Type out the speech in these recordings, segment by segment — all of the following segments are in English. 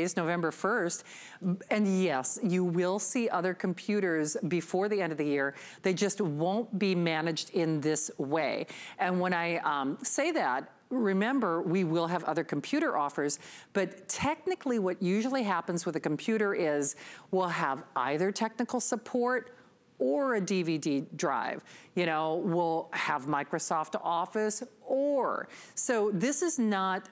is November 1st. And yes, you will see other computers before the end of the year. They just won't be managed in this way. And when I um, say that, remember, we will have other computer offers, but technically what usually happens with a computer is we'll have either technical support or a DVD drive. You know, we'll have Microsoft Office or. So this is not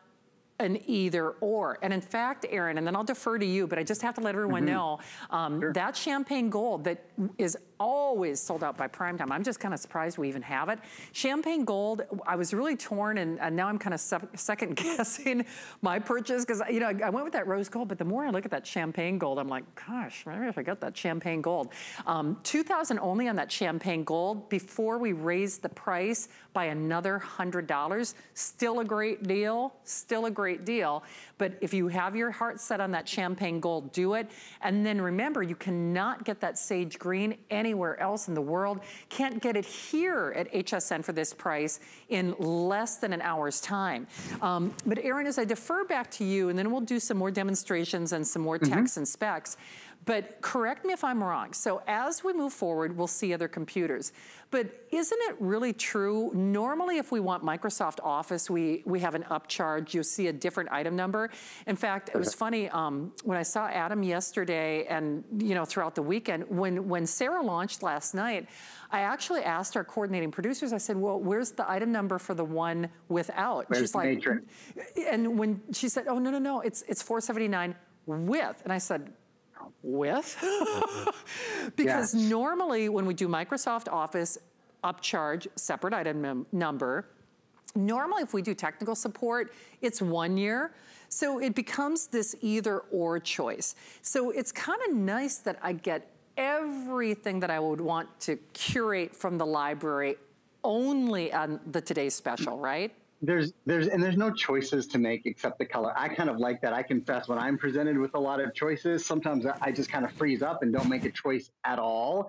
an either or. And in fact, Aaron, and then I'll defer to you, but I just have to let everyone mm -hmm. know, um, sure. that champagne gold that is always sold out by prime time. I'm just kind of surprised we even have it. Champagne gold, I was really torn and, and now I'm kind of second guessing my purchase because, you know, I, I, went with that rose gold, but the more I look at that champagne gold, I'm like, gosh, maybe if I got that champagne gold. Um, 2000 only on that champagne gold before we raised the price by another $100. Still a great deal, still a great great deal. But if you have your heart set on that champagne gold, do it. And then remember, you cannot get that sage green anywhere else in the world. Can't get it here at HSN for this price in less than an hour's time. Um, but Aaron, as I defer back to you, and then we'll do some more demonstrations and some more mm -hmm. and specs. But correct me if I'm wrong. So as we move forward, we'll see other computers. But isn't it really true? Normally, if we want Microsoft Office, we, we have an upcharge. You'll see a different item number. In fact, it was funny, um, when I saw Adam yesterday and, you know, throughout the weekend, when, when Sarah launched last night, I actually asked our coordinating producers, I said, well, where's the item number for the one without? Where's She's like, matrix? and when she said, oh, no, no, no, it's, it's 479 with. And I said, with. because normally when we do Microsoft Office upcharge, separate item number, normally if we do technical support, it's one year. So it becomes this either or choice. So it's kind of nice that I get everything that I would want to curate from the library only on the today's special, right? There's there's and there's no choices to make except the color. I kind of like that. I confess when I'm presented with a lot of choices, sometimes I just kind of freeze up and don't make a choice at all.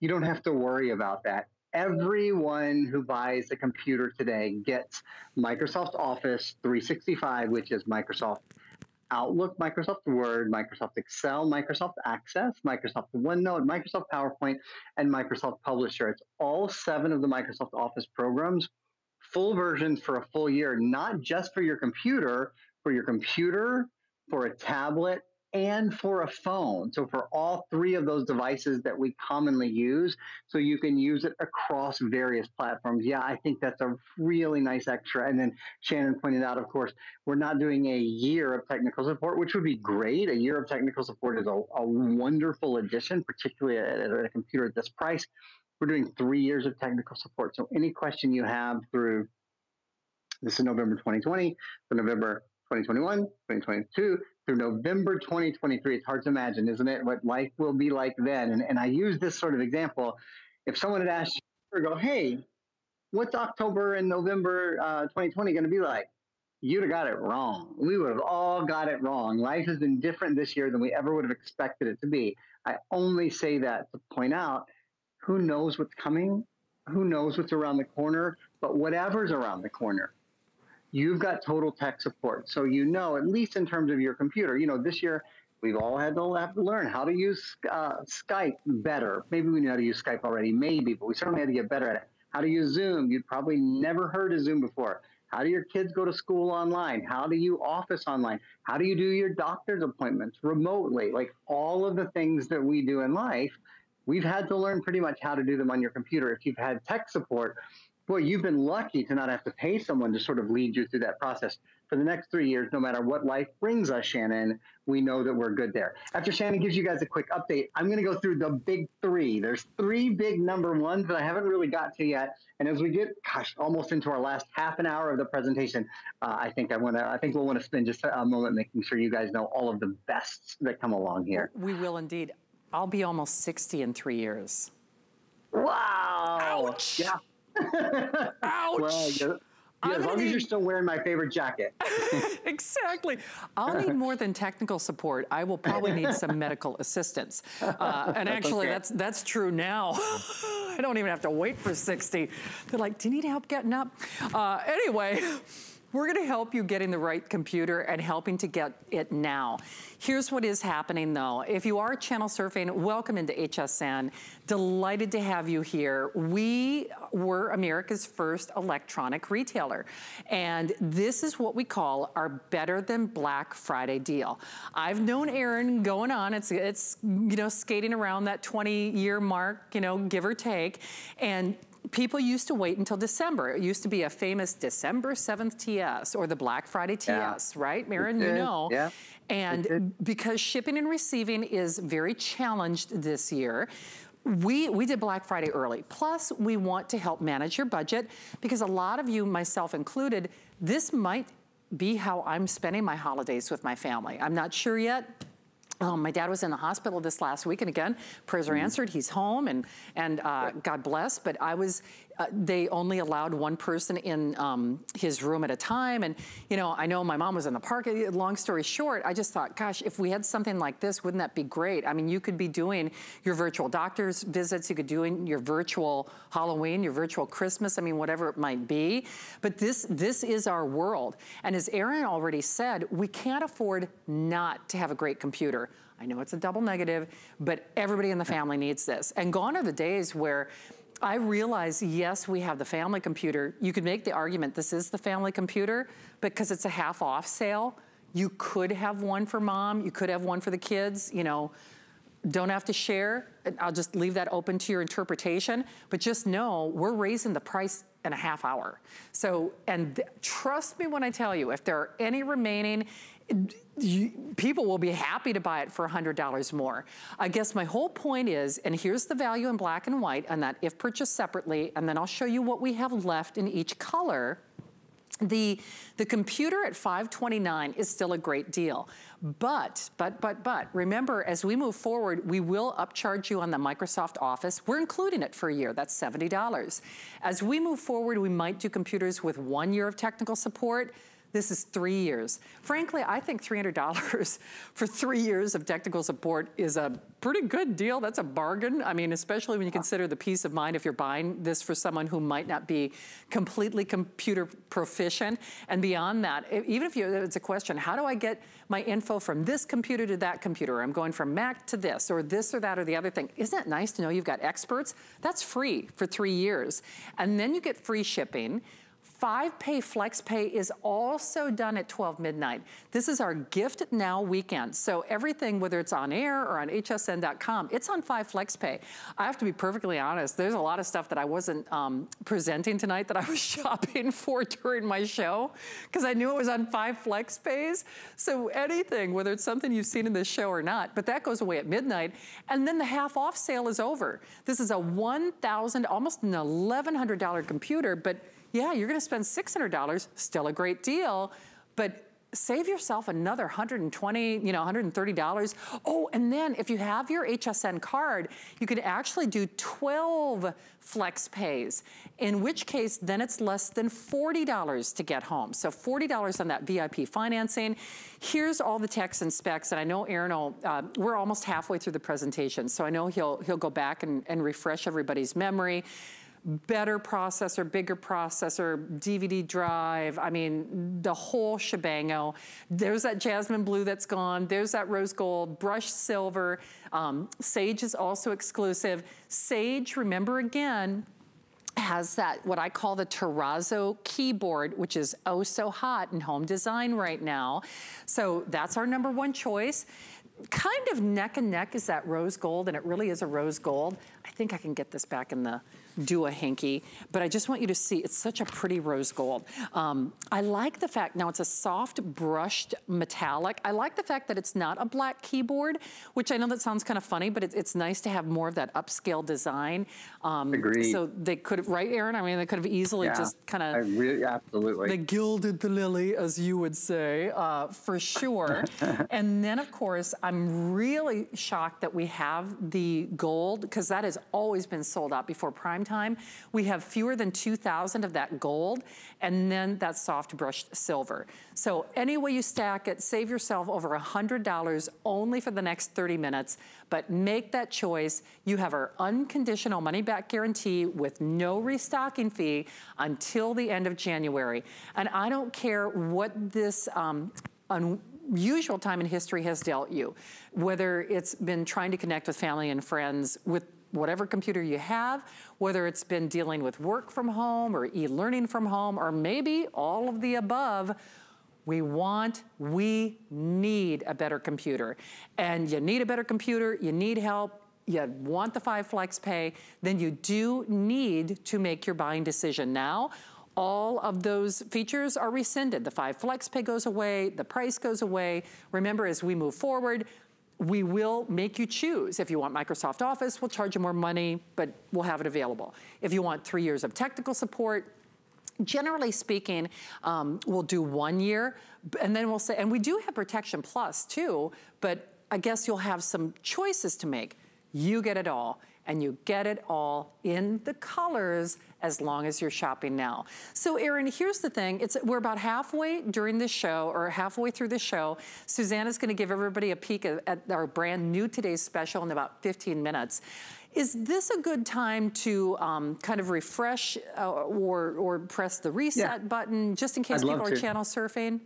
You don't have to worry about that. Everyone who buys a computer today gets Microsoft Office 365, which is Microsoft Outlook, Microsoft Word, Microsoft Excel, Microsoft Access, Microsoft OneNote, Microsoft PowerPoint, and Microsoft Publisher. It's all seven of the Microsoft Office programs full versions for a full year, not just for your computer, for your computer, for a tablet, and for a phone. So for all three of those devices that we commonly use, so you can use it across various platforms. Yeah, I think that's a really nice extra. And then Shannon pointed out, of course, we're not doing a year of technical support, which would be great. A year of technical support is a, a wonderful addition, particularly at, at a computer at this price. We're doing three years of technical support. So any question you have through this is November 2020, for November 2021, 2022, through November 2023. It's hard to imagine, isn't it, what life will be like then? And, and I use this sort of example. If someone had asked you, go, hey, what's October and November uh, 2020 going to be like? You'd have got it wrong. We would have all got it wrong. Life has been different this year than we ever would have expected it to be. I only say that to point out who knows what's coming? Who knows what's around the corner? But whatever's around the corner, you've got total tech support. So you know, at least in terms of your computer, you know, this year we've all had to have to learn how to use uh, Skype better. Maybe we knew how to use Skype already, maybe, but we certainly had to get better at it. How to use Zoom. You'd probably never heard of Zoom before. How do your kids go to school online? How do you office online? How do you do your doctor's appointments remotely? Like all of the things that we do in life, we've had to learn pretty much how to do them on your computer. If you've had tech support, boy, you've been lucky to not have to pay someone to sort of lead you through that process. For the next three years, no matter what life brings us, Shannon, we know that we're good there. After Shannon gives you guys a quick update, I'm going to go through the big three. There's three big number ones that I haven't really got to yet. And as we get, gosh, almost into our last half an hour of the presentation, uh, I think I want to. I think we'll want to spend just a moment making sure you guys know all of the bests that come along here. We will indeed. I'll be almost 60 in three years. Wow. Ouch. Yeah. Ouch! Well, yeah, as long need... as you're still wearing my favorite jacket. exactly. I'll need more than technical support. I will probably need some medical assistance. Uh, and actually, okay. that's that's true now. I don't even have to wait for 60. They're like, do you need help getting up? Uh, anyway, we're gonna help you getting the right computer and helping to get it now. Here's what is happening though. If you are channel surfing, welcome into HSN. Delighted to have you here. We were America's first electronic retailer. And this is what we call our better than Black Friday deal. I've known Aaron going on, it's, it's you know, skating around that 20 year mark, you know, give or take. And people used to wait until December. It used to be a famous December 7th TS or the Black Friday TS, yeah. right? Marin, you know. Yeah. And because shipping and receiving is very challenged this year, we, we did Black Friday early. Plus, we want to help manage your budget because a lot of you, myself included, this might be how I'm spending my holidays with my family. I'm not sure yet. Um, my dad was in the hospital this last week, and again, prayers are mm-hmm. answered. He's home, and and uh, God bless. But I was uh, they only allowed one person in um, his room at a time. And, you know, I know my mom was in the park. Long story short, I just thought, gosh, if we had something like this, wouldn't that be great? I mean, you could be doing your virtual doctor's visits. You could doing your virtual Halloween, your virtual Christmas. I mean, whatever it might be. But this, this is our world. And as Aaron already said, we can't afford not to have a great computer. I know it's a double negative, but everybody in the family needs this. And gone are the days where I realize, yes, we have the family computer. You could make the argument this is the family computer because it's a half off sale. You could have one for mom. You could have one for the kids, you know, don't have to share. I'll just leave that open to your interpretation. But just know we're raising the price in a half hour. So, and trust me when I tell you, if there are any remaining, you, people will be happy to buy it for $100 more. I guess my whole point is, and here's the value in black and white on that if purchased separately, and then I'll show you what we have left in each color. The, the computer at 529 is still a great deal. But, but, but, but, remember, as we move forward, we will upcharge you on the Microsoft Office. We're including it for a year, that's $70. As we move forward, we might do computers with one year of technical support. This is three years. Frankly, I think $300 for three years of technical support is a pretty good deal. That's a bargain. I mean, especially when you consider the peace of mind if you're buying this for someone who might not be completely computer proficient. And beyond that, even if you, it's a question, how do I get my info from this computer to that computer? I'm going from Mac to this, or this or that or the other thing. Isn't it nice to know you've got experts? That's free for three years. And then you get free shipping. Five Pay Flex Pay is also done at 12 midnight. This is our gift now weekend. So everything, whether it's on air or on hsn.com, it's on Five Flex Pay. I have to be perfectly honest, there's a lot of stuff that I wasn't um, presenting tonight that I was shopping for during my show because I knew it was on Five Flex Pays. So anything, whether it's something you've seen in this show or not, but that goes away at midnight. And then the half off sale is over. This is a 1,000, almost an $1,100 computer, but yeah, you're gonna spend $600, still a great deal, but save yourself another 120, you know, $130. Oh, and then if you have your HSN card, you can actually do 12 flex pays, in which case then it's less than $40 to get home. So $40 on that VIP financing. Here's all the text and specs, and I know Aaron will, uh, we're almost halfway through the presentation, so I know he'll, he'll go back and, and refresh everybody's memory better processor, bigger processor, DVD drive, I mean, the whole shebango. There's that jasmine blue that's gone. There's that rose gold, brushed silver. Um, Sage is also exclusive. Sage, remember again, has that, what I call the terrazzo keyboard, which is oh so hot in home design right now. So that's our number one choice kind of neck and neck is that rose gold, and it really is a rose gold. I think I can get this back in the do a hanky, but I just want you to see, it's such a pretty rose gold. Um, I like the fact, now it's a soft brushed metallic. I like the fact that it's not a black keyboard, which I know that sounds kind of funny, but it, it's nice to have more of that upscale design. Um, Agreed. So they could have, right Aaron? I mean, they could have easily yeah, just kind of. really, absolutely. They gilded the lily, as you would say, uh, for sure. and then of course, I'm really shocked that we have the gold, because that has always been sold out before prime time. We have fewer than 2,000 of that gold, and then that soft brushed silver. So any way you stack it, save yourself over $100 only for the next 30 minutes, but make that choice. You have our unconditional money back guarantee with no restocking fee until the end of January. And I don't care what this um, unusual time in history has dealt you, whether it's been trying to connect with family and friends with whatever computer you have, whether it's been dealing with work from home or e-learning from home, or maybe all of the above, we want, we need a better computer. And you need a better computer, you need help, you want the five flex pay, then you do need to make your buying decision now all of those features are rescinded. The five flex pay goes away, the price goes away. Remember, as we move forward, we will make you choose. If you want Microsoft Office, we'll charge you more money, but we'll have it available. If you want three years of technical support, generally speaking, um, we'll do one year, and then we'll say, and we do have Protection Plus too, but I guess you'll have some choices to make. You get it all and you get it all in the colors as long as you're shopping now. So Aaron, here's the thing. It's We're about halfway during the show or halfway through the show. Suzanne's gonna give everybody a peek at, at our brand new today's special in about 15 minutes. Is this a good time to um, kind of refresh uh, or, or press the reset yeah. button just in case people are channel surfing?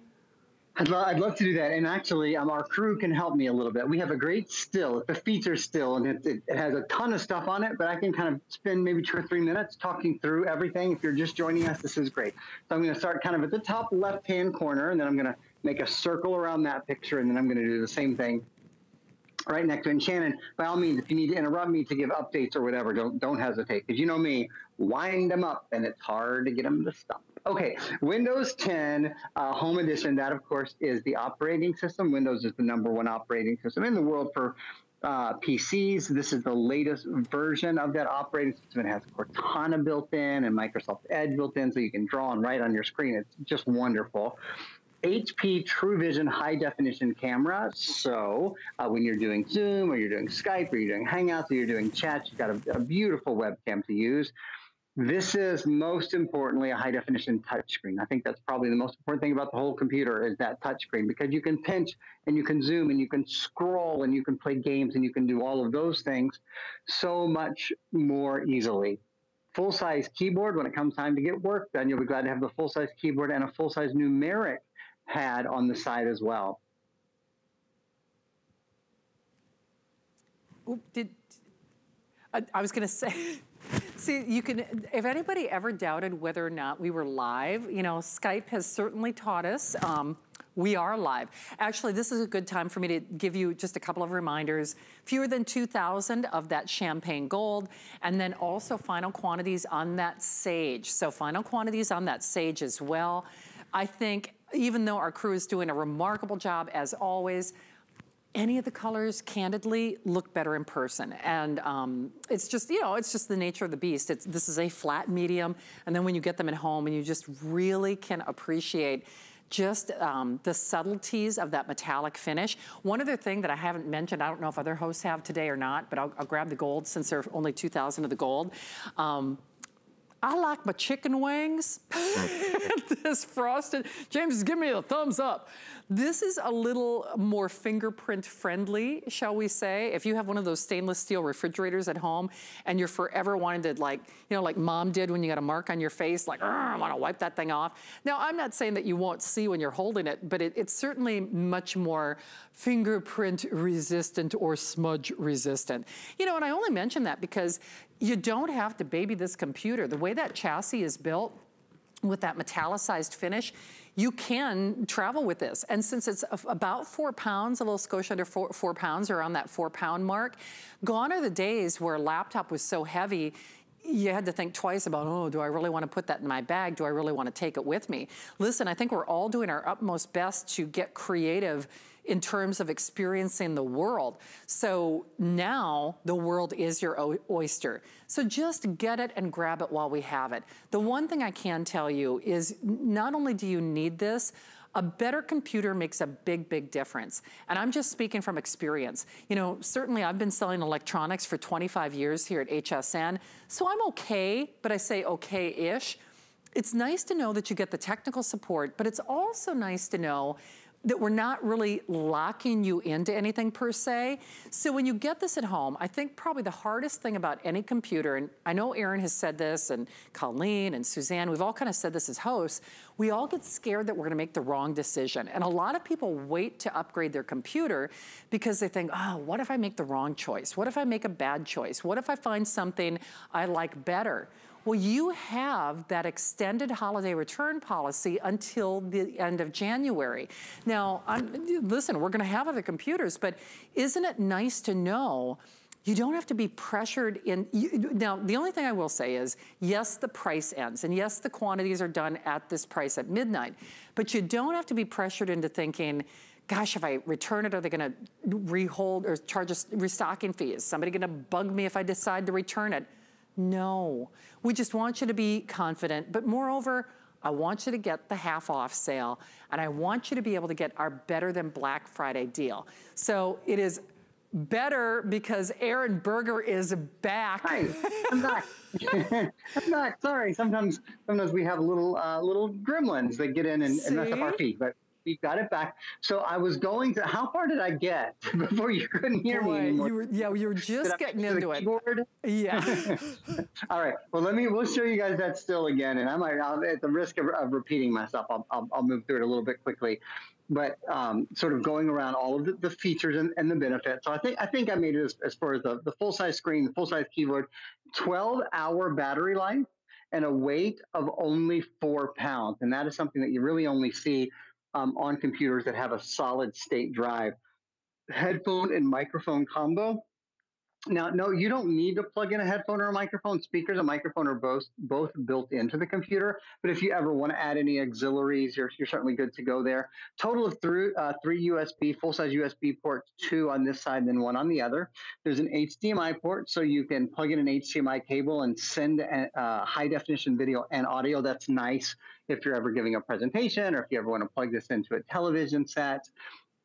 I'd, lo- I'd love to do that. And actually, um, our crew can help me a little bit. We have a great still. The feature still, and it, it, it, has a ton of stuff on it, but I can kind of spend maybe two or three minutes talking through everything. If you're just joining us, this is great. So I'm going to start kind of at the top left hand corner, and then I'm going to make a circle around that picture, and then I'm going to do the same thing right next to it. And Shannon, by all means, if you need to interrupt me to give updates or whatever, don't don't hesitate. Because you know me, wind them up, and it's hard to get them to stop. Okay, Windows 10 uh, Home Edition, that of course is the operating system. Windows is the number one operating system in the world for uh, PCs. This is the latest version of that operating system. It has Cortana built in and Microsoft Edge built in, so you can draw and write on your screen. It's just wonderful. HP TrueVision high definition camera. So uh, when you're doing Zoom or you're doing Skype or you're doing Hangouts or you're doing chat, you've got a, a beautiful webcam to use. This is most importantly a high definition touchscreen. I think that's probably the most important thing about the whole computer is that touchscreen because you can pinch and you can zoom and you can scroll and you can play games and you can do all of those things so much more easily. Full size keyboard when it comes time to get work done, you'll be glad to have the full size keyboard and a full size numeric pad on the side as well. Oop, did I, I was going to say See, you can, if anybody ever doubted whether or not we were live, you know, Skype has certainly taught us. Um, we are live. Actually, this is a good time for me to give you just a couple of reminders. Fewer than 2,000 of that champagne gold, and then also final quantities on that sage. So final quantities on that sage as well. I think even though our crew is doing a remarkable job as always, any of the colors, candidly, look better in person. And um, it's just, you know, it's just the nature of the beast. It's, this is a flat medium, and then when you get them at home and you just really can appreciate just um, the subtleties of that metallic finish. One other thing that I haven't mentioned, I don't know if other hosts have today or not, but I'll, I'll grab the gold since there are only 2,000 of the gold. Um, I like my chicken wings. this frosted. James, give me a thumbs up. This is a little more fingerprint friendly, shall we say. If you have one of those stainless steel refrigerators at home and you're forever wanting to like, you know, like mom did when you got a mark on your face, like, I want to wipe that thing off. Now, I'm not saying that you won't see when you're holding it, but it, it's certainly much more fingerprint resistant or smudge resistant. You know, and I only mention that because you don't have to baby this computer. The way that chassis is built with that metallicized finish, you can travel with this. And since it's about four pounds, a little skosh under four, four pounds, around that four pound mark, gone are the days where a laptop was so heavy, you had to think twice about, oh, do I really want to put that in my bag? Do I really want to take it with me? Listen, I think we're all doing our utmost best to get creative in terms of experiencing the world. So now the world is your oyster. So just get it and grab it while we have it. The one thing I can tell you is not only do you need this, a better computer makes a big, big difference. And I'm just speaking from experience. You know, certainly I've been selling electronics for 25 years here at HSN, so I'm okay, but I say okay-ish. It's nice to know that you get the technical support, but it's also nice to know that we're not really locking you into anything per se. So when you get this at home, I think probably the hardest thing about any computer, and I know Aaron has said this, and Colleen and Suzanne, we've all kind of said this as hosts, we all get scared that we're gonna make the wrong decision. And a lot of people wait to upgrade their computer because they think, oh, what if I make the wrong choice? What if I make a bad choice? What if I find something I like better? Well, you have that extended holiday return policy until the end of January. Now, I'm, listen, we're gonna have other computers, but isn't it nice to know you don't have to be pressured in, you, now the only thing I will say is, yes, the price ends, and yes, the quantities are done at this price at midnight, but you don't have to be pressured into thinking, gosh, if I return it, are they gonna rehold or charge a restocking fee? Is somebody gonna bug me if I decide to return it? No, we just want you to be confident, but moreover, I want you to get the half off sale and I want you to be able to get our better than Black Friday deal. So it is better because Aaron Berger is back. Hi, I'm back. I'm back. Sorry. Sometimes, sometimes we have little, uh, little gremlins that get in and, and mess up our feet. But we got it back. So I was going to. How far did I get before you couldn't hear Boy, me anymore? You were, yeah, you were just getting into it. Keyboard? Yeah. All right. Well, let me. We'll show you guys that still again, and I might, I'll, at the risk of, of repeating myself, I'll, I'll, I'll, move through it a little bit quickly. But um, sort of going around all of the, the features and, and, the benefits. So I think I think I made it as, as far as the, the full size screen, the full size keyboard, 12 hour battery life, and a weight of only four pounds. And that is something that you really only see um, on computers that have a solid state drive. Headphone and microphone combo. Now, no, you don't need to plug in a headphone or a microphone. Speakers and microphone are both both built into the computer. But if you ever want to add any auxiliaries, you're, you're certainly good to go there. Total of three, uh, three USB, full size USB ports, two on this side, then one on the other. There's an HDMI port, so you can plug in an HDMI cable and send a, uh, high definition video and audio. That's nice if you're ever giving a presentation or if you ever want to plug this into a television set.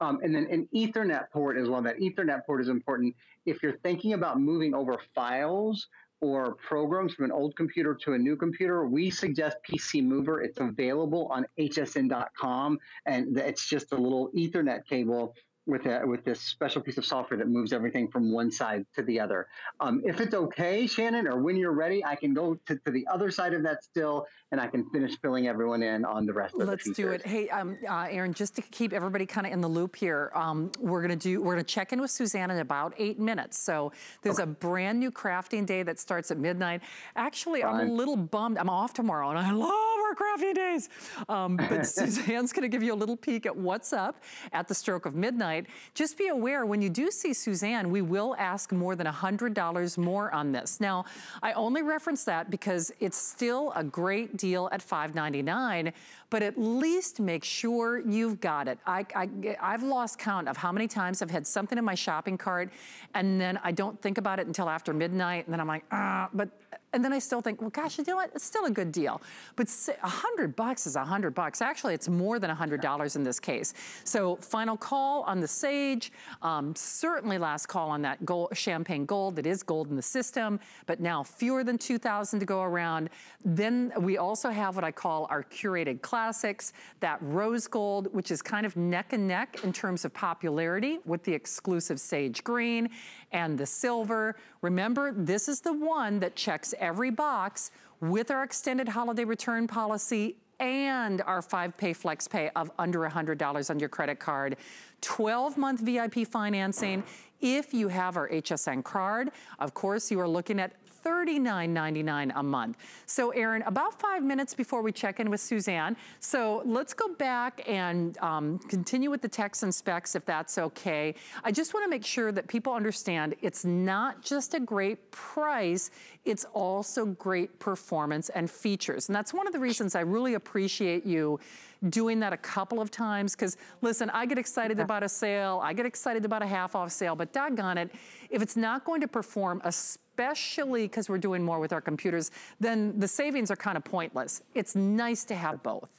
Um, and then an Ethernet port as well. That Ethernet port is important if you're thinking about moving over files or programs from an old computer to a new computer, we suggest PC Mover. It's available on hsn.com, and it's just a little Ethernet cable with a, with this special piece of software that moves everything from one side to the other. Um, if it's okay, Shannon, or when you're ready, I can go to, to the other side of that still, and I can finish filling everyone in on the rest of Let's the Let's do it. Hey, um, uh, Aaron, just to keep everybody kind of in the loop here, um, we're gonna do we're gonna check in with Suzanne in about eight minutes. So there's okay. a brand new crafting day that starts at midnight. Actually, Fine. I'm a little bummed. I'm off tomorrow, and I love our crafting days. Um, but Suzanne's gonna give you a little peek at what's up at the stroke of midnight. Just be aware, when you do see Suzanne, we will ask more than $100 more on this. Now, I only reference that because it's still a great deal at $5.99, but at least make sure you've got it. I, I, I've lost count of how many times I've had something in my shopping cart and then I don't think about it until after midnight and then I'm like, ah, but and then I still think, well, gosh, you know what? It's still a good deal. But a hundred bucks is a hundred bucks. Actually, it's more than a hundred dollars in this case. So final call on the Sage. Um, certainly last call on that gold, champagne gold. It is gold in the system, but now fewer than 2,000 to go around. Then we also have what I call our curated classics, that rose gold, which is kind of neck and neck in terms of popularity with the exclusive Sage Green and the silver. Remember, this is the one that checks every box with our extended holiday return policy and our five pay flex pay of under $100 on your credit card. 12 month VIP financing. If you have our HSN card, of course, you are looking at $39.99 a month. So Aaron, about five minutes before we check in with Suzanne. So let's go back and um, continue with the text and specs if that's okay. I just wanna make sure that people understand it's not just a great price, it's also great performance and features. And that's one of the reasons I really appreciate you doing that a couple of times because listen, I get excited about a sale, I get excited about a half off sale, but doggone it, if it's not going to perform, especially especially because we're doing more with our computers, then the savings are kind of pointless. It's nice to have both.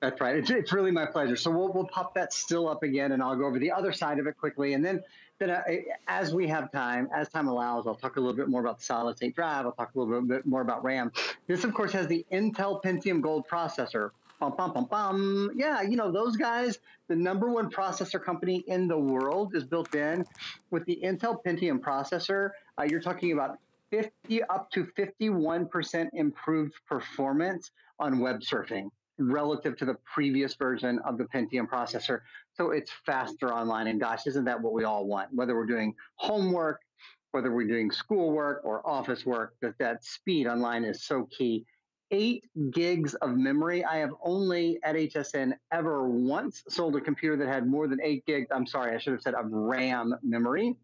That's right. It's, it's really my pleasure. So we'll, we'll pop that still up again and I'll go over the other side of it quickly. And then, then uh, as we have time, as time allows, I'll talk a little bit more about the solid state drive. I'll talk a little bit more about RAM. This, of course, has the Intel Pentium Gold processor. Bum, bum, bum, bum. Yeah, you know, those guys, the number one processor company in the world is built in with the Intel Pentium processor. Uh, you're talking about 50 up to 51% improved performance on web surfing relative to the previous version of the Pentium processor. So it's faster online. And gosh, isn't that what we all want? Whether we're doing homework, whether we're doing schoolwork or office work, that, that speed online is so key. Eight gigs of memory. I have only at HSN ever once sold a computer that had more than eight gigs. I'm sorry, I should have said of RAM memory.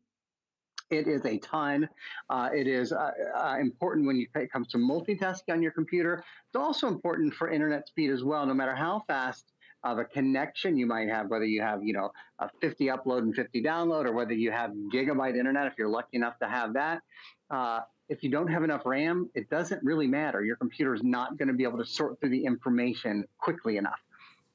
It is a ton. Uh, it is uh, uh, important when you, it comes to multitasking on your computer. It's also important for internet speed as well, no matter how fast of a connection you might have, whether you have, you know, a 50 upload and 50 download, or whether you have gigabyte internet, if you're lucky enough to have that. If you don't have enough RAM, it doesn't really matter. Your computer is not going to be able to sort through the information quickly enough.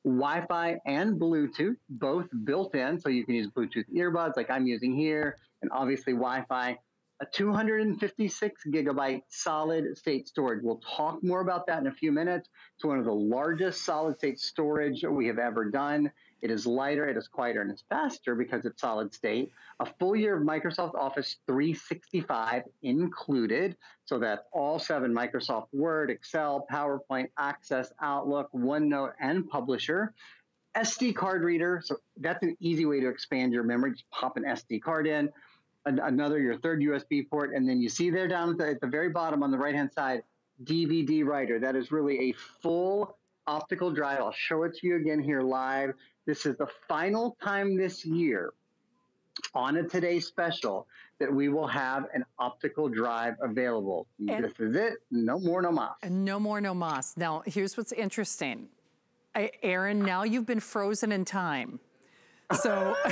Wi-Fi and Bluetooth, both built in, so you can use Bluetooth earbuds like I'm using here, and obviously Wi-Fi. A 256 gigabyte solid state storage. We'll talk more about that in a few minutes. It's one of the largest solid state storage we have ever done. It is lighter, it is quieter, and it's faster because it's solid state. A full year of Microsoft Office 365 included. So that's all seven Microsoft Word, Excel, PowerPoint, Access, Outlook, OneNote, and Publisher. SD card reader. So that's an easy way to expand your memory. Just pop an SD card in. An, another, your third USB port. And then you see there down at the, at the very bottom on the right hand side, DVD writer. That is really a full optical drive. I'll show it to you again here live. This is the final time this year on a Today special that we will have an optical drive available. And this is it. No more, no mas. No more, no mas. Now, here's what's interesting. Aaron, now you've been frozen in time. So...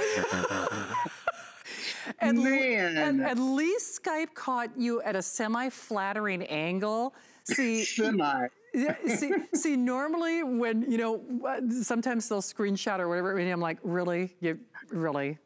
At, Man. At, at, least Skype caught you at a semi-flattering angle. See, semi. Yeah, see, see, normally when, you know, uh, sometimes they'll screenshot or whatever, and I'm like, really? You, really?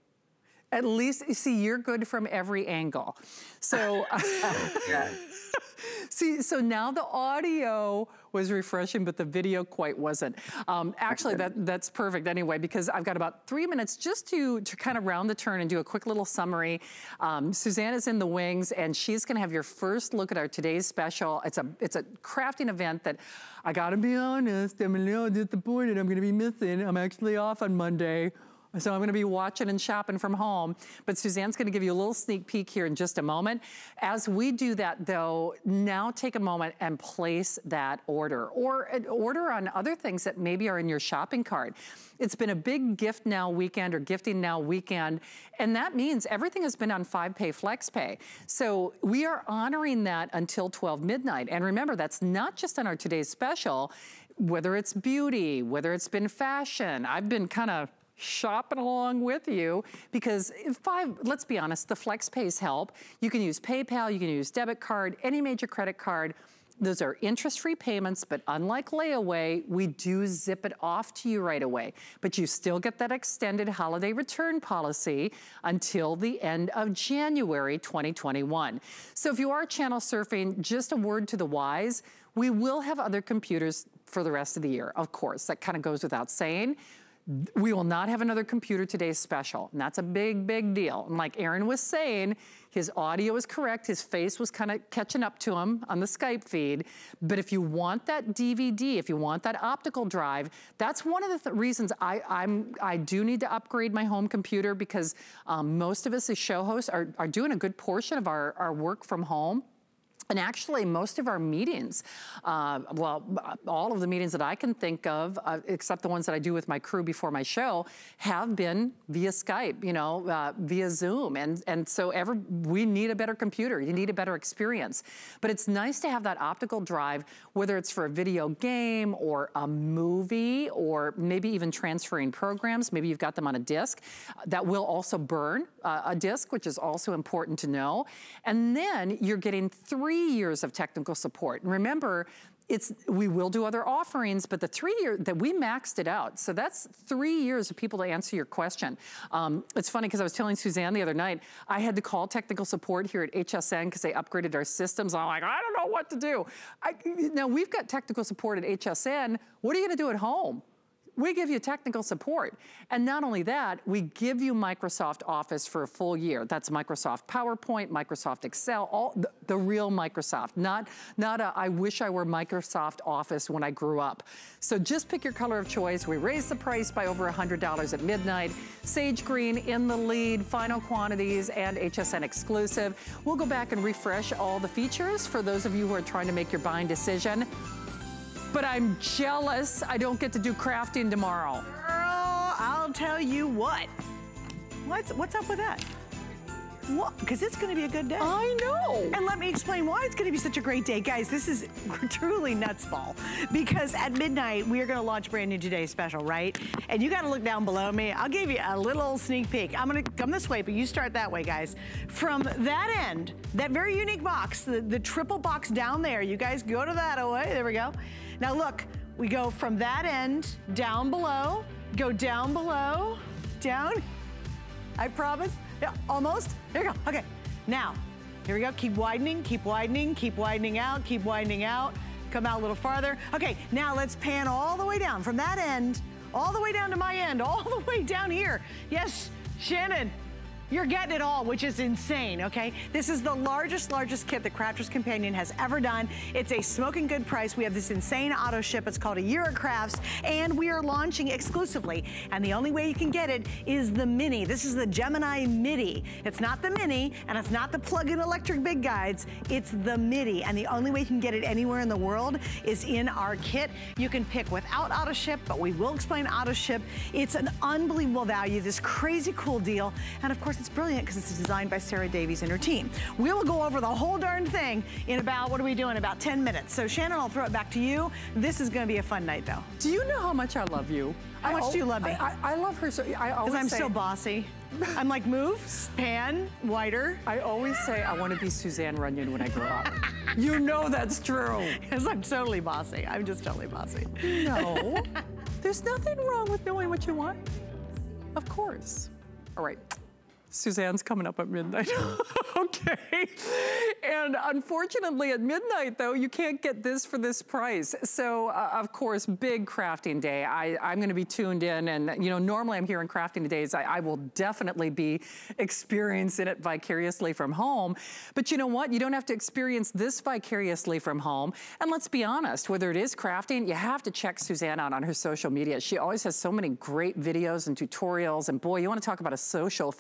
At least, you see, you're good from every angle. So, see, so now the audio was refreshing, but the video quite wasn't. Um, actually, that, that's perfect anyway, because I've got about three minutes just to, to kind of round the turn and do a quick little summary. Um, Suzanne is in the wings, and she's gonna have your first look at our today's special. It's a, it's a crafting event that, I gotta be honest, I'm a little disappointed I'm gonna be missing. I'm actually off on Monday. So I'm gonna be watching and shopping from home. But Suzanne's gonna give you a little sneak peek here in just a moment. As we do that though, now take a moment and place that order or an order on other things that maybe are in your shopping cart. It's been a big gift now weekend or gifting now weekend. And that means everything has been on five pay flex pay. So we are honoring that until 12 midnight. And remember, that's not just on our today's special, whether it's beauty, whether it's been fashion. I've been kind of shopping along with you because five, let's be honest, the flex pays help. You can use PayPal, you can use debit card, any major credit card. Those are interest-free payments, but unlike layaway, we do zip it off to you right away. But you still get that extended holiday return policy until the end of January 2021. So if you are channel surfing, just a word to the wise, we will have other computers for the rest of the year, of course. That kind of goes without saying we will not have another computer today's special. And that's a big, big deal. And like Aaron was saying, his audio is correct. His face was kind of catching up to him on the Skype feed. But if you want that DVD, if you want that optical drive, that's one of the th reasons I, I'm, I do need to upgrade my home computer because um, most of us as show hosts are, are doing a good portion of our, our work from home. And actually, most of our meetings, uh, well, all of the meetings that I can think of, uh, except the ones that I do with my crew before my show, have been via Skype, you know, uh, via Zoom. And, and so every, we need a better computer. You need a better experience. But it's nice to have that optical drive, whether it's for a video game or a movie or maybe even transferring programs. Maybe you've got them on a disk. That will also burn uh, a disk, which is also important to know. And then you're getting three three years of technical support. And remember, it's we will do other offerings, but the three year that we maxed it out. So that's three years of people to answer your question. Um, it's funny because I was telling Suzanne the other night, I had to call technical support here at HSN because they upgraded our systems. I'm like, I don't know what to do. I, now we've got technical support at HSN. What are you going to do at home? We give you technical support. And not only that, we give you Microsoft Office for a full year. That's Microsoft PowerPoint, Microsoft Excel, all the, the real Microsoft, not, not a, I wish I were Microsoft Office when I grew up. So just pick your color of choice. We raised the price by over $100 at midnight. Sage Green in the lead, final quantities and HSN exclusive. We'll go back and refresh all the features for those of you who are trying to make your buying decision but I'm jealous I don't get to do crafting tomorrow. Girl, I'll tell you what. What's, what's up with that? What? Because it's going to be a good day. I know. And let me explain why it's going to be such a great day. Guys, this is truly nuts ball. Because at midnight, we are going to launch brand new Today Special, right? And you got to look down below me. I'll give you a little sneak peek. I'm going to come this way, but you start that way, guys. From that end, that very unique box, the, the triple box down there, you guys go to that oh, away. There we go. Now look, we go from that end down below, go down below, down. I promise. Yeah, almost. There you go. Okay. Now, here we go. Keep widening, keep widening, keep widening out, keep widening out. Come out a little farther. Okay, now let's pan all the way down from that end, all the way down to my end, all the way down here. Yes, Shannon, you're getting it all, which is insane, okay? This is the largest, largest kit that Crafter's Companion has ever done. It's a smoking good price. We have this insane auto ship. It's called a Year of Crafts, and we are launching exclusively. And the only way you can get it is the Mini. This is the Gemini Midi. It's not the Mini, and it's not the plug-in electric big guides. It's the Midi, and the only way you can get it anywhere in the world is in our kit. You can pick without auto ship, but we will explain auto ship. It's an unbelievable value, this crazy cool deal. And of course, it's brilliant because it's designed by Sara Davies and her team. We will go over the whole darn thing in about, what are we doing, about 10 minutes. So Shannon, I'll throw it back to you. This is gonna be a fun night though. Do you know how much I love you? How much do you love me? I, I, I love her so, I always Because I'm say, so bossy. I'm like, move, pan, wider. I always say I want to be Suzanne Runyon when I grow up. you know that's true. Because I'm totally bossy. I'm just totally bossy. No, there's nothing wrong with knowing what you want. Of course. All right. Suzanne's coming up at midnight. okay. And unfortunately at midnight though, you can't get this for this price. So uh, of course, big crafting day. I, I'm gonna be tuned in and you know, normally I'm here in crafting days. I, I will definitely be experiencing it vicariously from home. But you know what? You don't have to experience this vicariously from home. And let's be honest, whether it is crafting, you have to check Suzanne out on her social media. She always has so many great videos and tutorials. And boy, you wanna talk about a social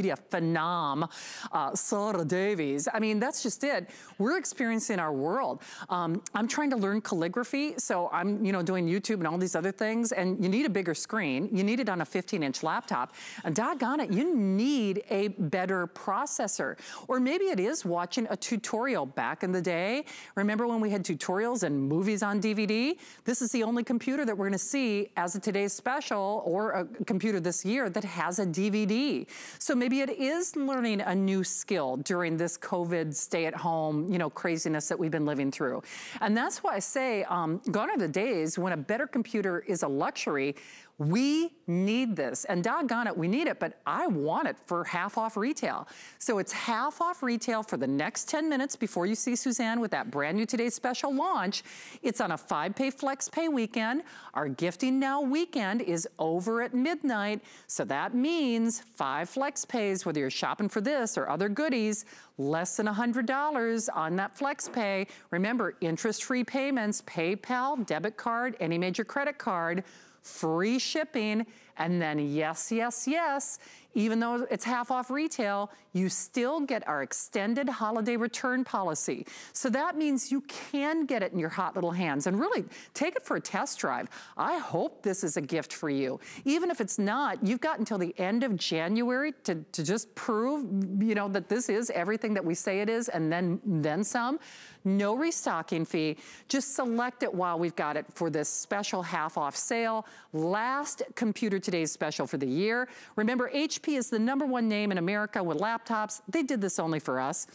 media phenom, uh, Davies. I mean, that's just it. We're experiencing our world. Um, I'm trying to learn calligraphy, so I'm, you know, doing YouTube and all these other things, and you need a bigger screen. You need it on a 15-inch laptop. And doggone it, you need a better processor. Or maybe it is watching a tutorial back in the day. Remember when we had tutorials and movies on DVD? This is the only computer that we're gonna see as a today's special or a computer this year that has a DVD. So maybe it is learning a new skill during this COVID stay at home, you know, craziness that we've been living through. And that's why I say, um, gone are the days when a better computer is a luxury we need this, and doggone it, we need it, but I want it for half off retail. So it's half off retail for the next 10 minutes before you see Suzanne with that brand new Today's Special launch. It's on a five pay flex pay weekend. Our gifting now weekend is over at midnight. So that means five flex pays, whether you're shopping for this or other goodies, less than $100 on that flex pay. Remember, interest-free payments, PayPal, debit card, any major credit card, free shipping, and then yes, yes, yes, even though it's half off retail, you still get our extended holiday return policy. So that means you can get it in your hot little hands and really take it for a test drive. I hope this is a gift for you. Even if it's not, you've got until the end of January to, to just prove, you know, that this is everything that we say it is and then, then some. No restocking fee. Just select it while we've got it for this special half off sale. Last Computer Today's special for the year. Remember, HP is the number one name in America with laptops. They did this only for us.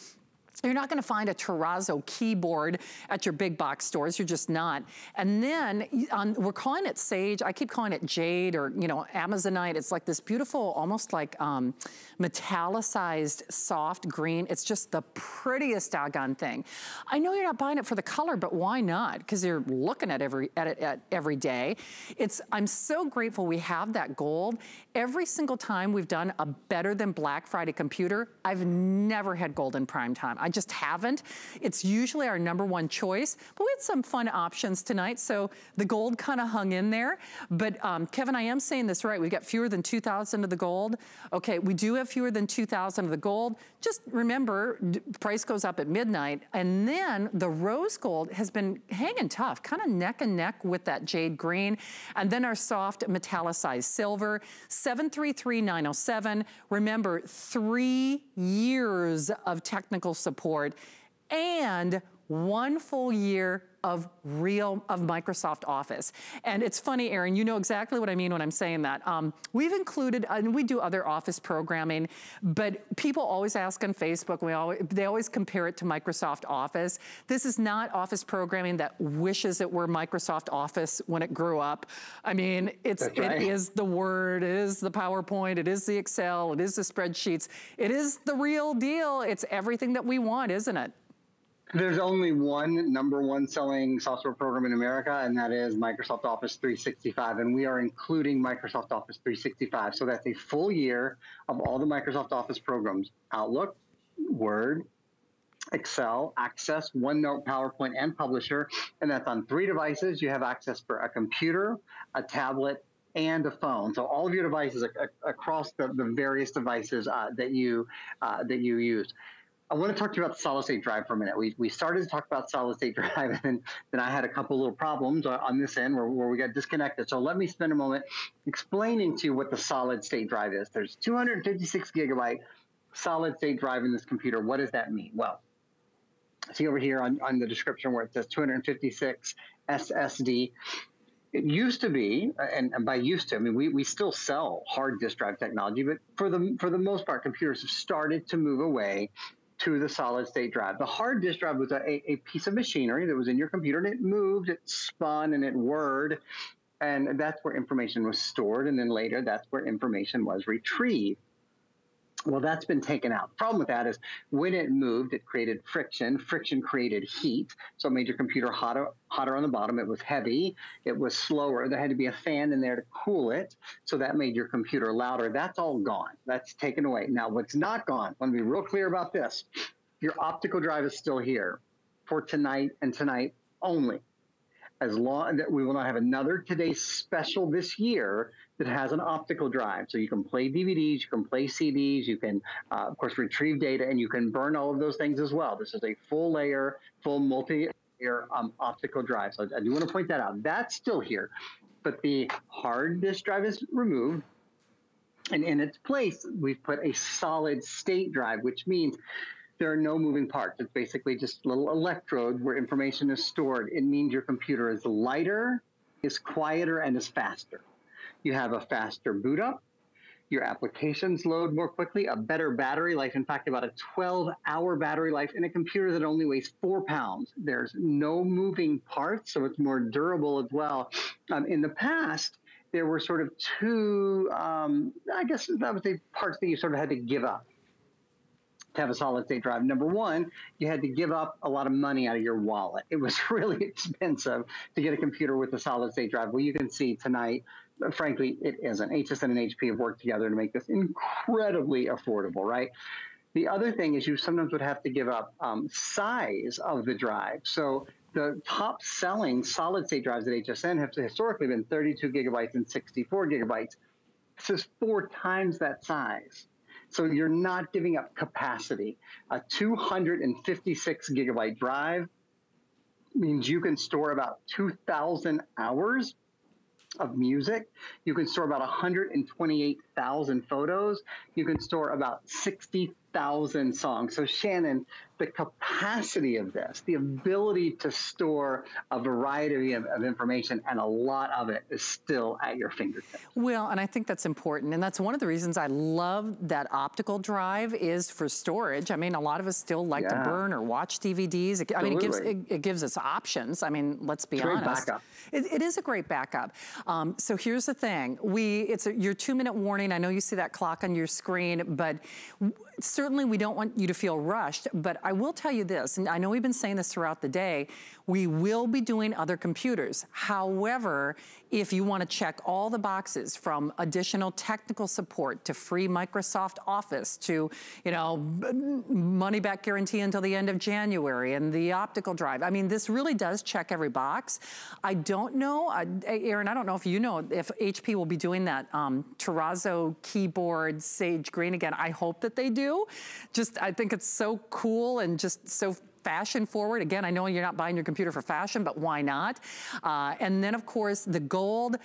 You're not gonna find a terrazzo keyboard at your big box stores, you're just not. And then, we're calling it sage, I keep calling it jade or, you know, Amazonite. It's like this beautiful, almost like um, metallicized soft green. It's just the prettiest doggone thing. I know you're not buying it for the color, but why not? Because you're looking at every at it at every day. It's I'm so grateful we have that gold. Every single time we've done a better than Black Friday computer, I've never had gold in prime time. I just haven't. It's usually our number one choice, but we had some fun options tonight, so the gold kind of hung in there. But um, Kevin, I am saying this right. We've got fewer than 2,000 of the gold. Okay, we do have fewer than 2,000 of the gold. Just remember, price goes up at midnight, and then the rose gold has been hanging tough, kind of neck and neck with that jade green. And then our soft metallicized silver, 733907. Remember, three years of technical support support and one full year of real, of Microsoft Office. And it's funny, Aaron, you know exactly what I mean when I'm saying that. Um, we've included, and we do other Office programming, but people always ask on Facebook, we always, they always compare it to Microsoft Office. This is not Office programming that wishes it were Microsoft Office when it grew up. I mean, it's, right. it is the Word, it is the PowerPoint, it is the Excel, it is the spreadsheets. It is the real deal. It's everything that we want, isn't it? There's only one number one selling software program in America, and that is Microsoft Office 365. And we are including Microsoft Office 365. So that's a full year of all the Microsoft Office programs Outlook, Word, Excel, Access, OneNote, PowerPoint, and Publisher. And that's on three devices. You have access for a computer, a tablet, and a phone. So all of your devices across the, the various devices uh, that you uh, that you use. I want to talk to you about solid state drive for a minute. We, we started to talk about solid state drive, and then, then I had a couple little problems on this end where, where we got disconnected. So let me spend a moment explaining to you what the solid state drive is. There's 256 gigabyte solid state drive in this computer. What does that mean? Well, see over here on, on the description where it says 256 SSD. It used to be, and, and, by used to, I mean we, we still sell hard disk drive technology, but for the for the most part, computers have started to move away to the solid state drive. The hard disk drive was a, a piece of machinery that was in your computer and it moved, it spun, and it whirred. And that's where information was stored. And then later, that's where information was retrieved. Well, that's been taken out. The problem with that is when it moved, it created friction. Friction created heat. So it made your computer hotter, hotter on the bottom. It was heavy. It was slower. There had to be a fan in there to cool it. So that made your computer louder. That's all gone. That's taken away. Now, what's not gone, I want to be real clear about this. Your optical drive is still here for tonight and tonight only as long that we will not have another today special this year that has an optical drive. So you can play DVDs, you can play CDs, you can, uh, of course, retrieve data, and you can burn all of those things as well. This is a full layer, full multi layer um, optical drive. So I do want to point that out. That's still here, but the hard disk drive is removed. And in its place, we've put a solid state drive, which means there are no moving parts. It's basically just little electrode where information is stored. It means your computer is lighter, is quieter, and is faster. You have a faster boot up. Your applications load more quickly, a better battery life. In fact, about a 12 hour battery life in a computer that only weighs four pounds. There's no moving parts, so it's more durable as well. Um, in the past, there were sort of two, um, I guess that was the parts that you sort of had to give up to have a solid state drive. Number one, you had to give up a lot of money out of your wallet. It was really expensive to get a computer with a solid state drive. Well, you can see tonight, frankly, it isn't. HSN and HP have worked together to make this incredibly affordable, right? The other thing is you sometimes would have to give up um, size of the drive. So the top selling solid state drives at HSN have historically been 32 gigabytes and 64 gigabytes. This is four times that size. So you're not giving up capacity. A 256 gigabyte drive means you can store about 2,000 hours of music. You can store about 128,000 photos. You can store about 60 thousand songs. So Shannon, the capacity of this, the ability to store a variety of, of, information and a lot of it is still at your fingertips. Well, and I think that's important. And that's one of the reasons I love that optical drive is for storage. I mean, a lot of us still like yeah. to burn or watch DVDs. It, I mean, it gives, it, it, gives us options. I mean, let's be it's honest. Backup. It, it is a great backup. Um, so here's the thing. We, it's a, your two minute warning. I know you see that clock on your screen, but certainly we don't want you to feel rushed, but I will tell you this, and I know we've been saying this throughout the day, we will be doing other computers. However, if you want to check all the boxes from additional technical support to free Microsoft Office to, you know, money back guarantee until the end of January and the optical drive. I mean, this really does check every box. I don't know, uh, Aaron, I don't know if you know if HP will be doing that um, Terrazzo keyboard Sage Green again. I hope that they do. Just, I think it's so cool and just so fashion forward. Again, I know you're not buying your computer for fashion, but why not? Uh, and then, of course, the gold.